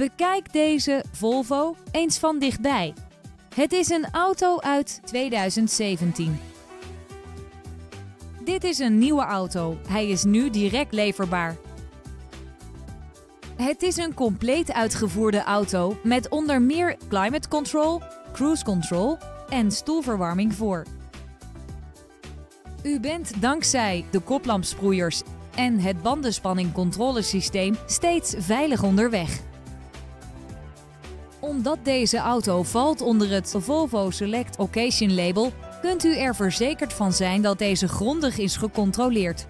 Bekijk deze Volvo eens van dichtbij. Het is een auto uit 2017. Dit is een nieuwe auto. Hij is nu direct leverbaar. Het is een compleet uitgevoerde auto met onder meer climate control, cruise control en stoelverwarming voor. U bent dankzij de koplampsproeiers en het bandenspanningcontrolesysteem steeds veilig onderweg. Omdat deze auto valt onder het Volvo Select Occasion label, kunt u er verzekerd van zijn dat deze grondig is gecontroleerd.